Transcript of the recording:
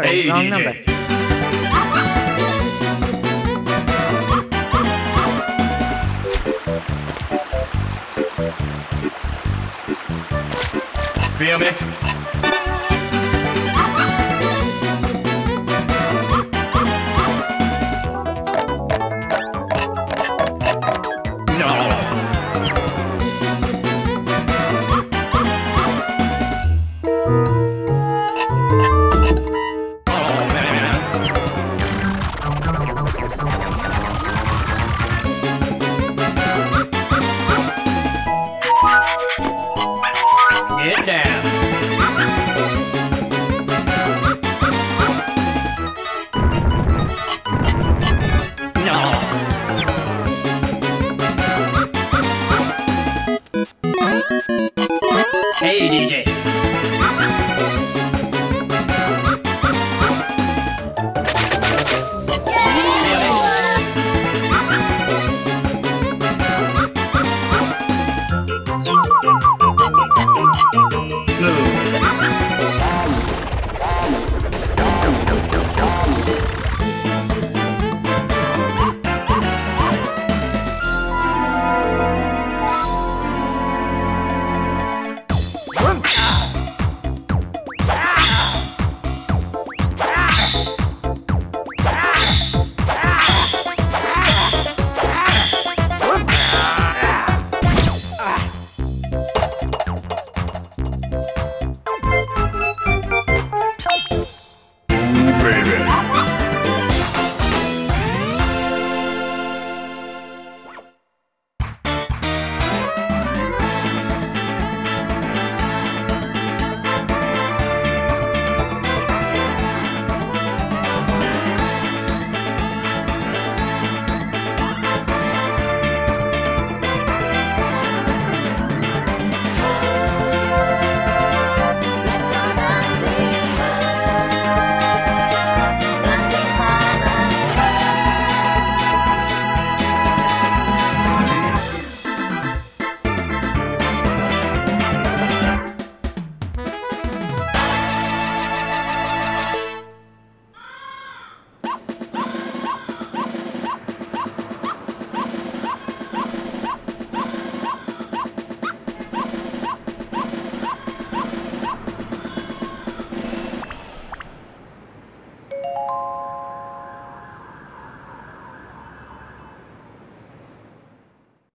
Sorry, Hey, wrong DJ. number. Feel me?